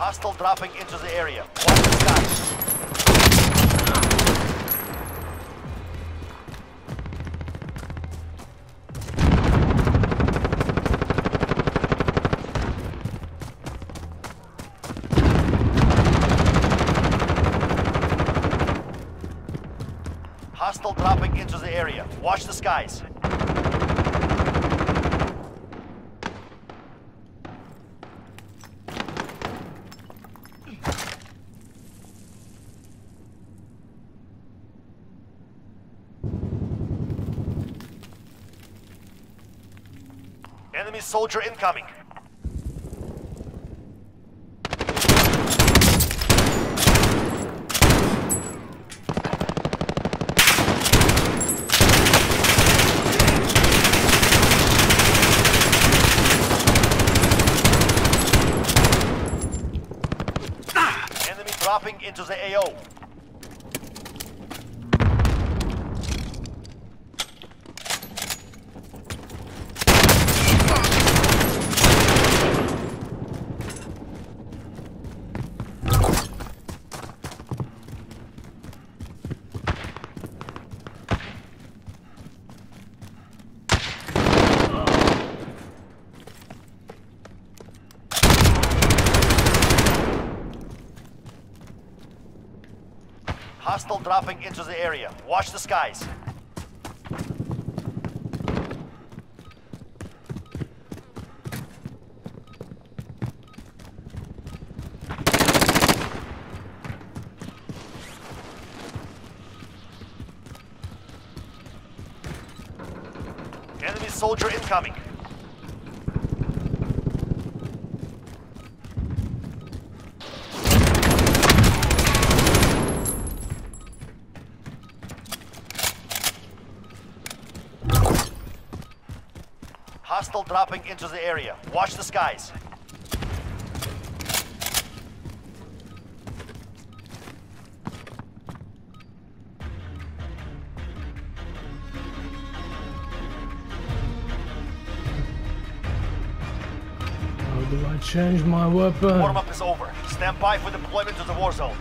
Hostile dropping into the area. Watch the skies. Hostile dropping into the area. Watch the skies. Enemy soldier incoming. Dropping into the AO. Hostile dropping into the area. Watch the skies. Enemy soldier incoming. Hostile dropping into the area. Watch the skies. How do I change my weapon? Warm up is over. Stand by for deployment to the war zone.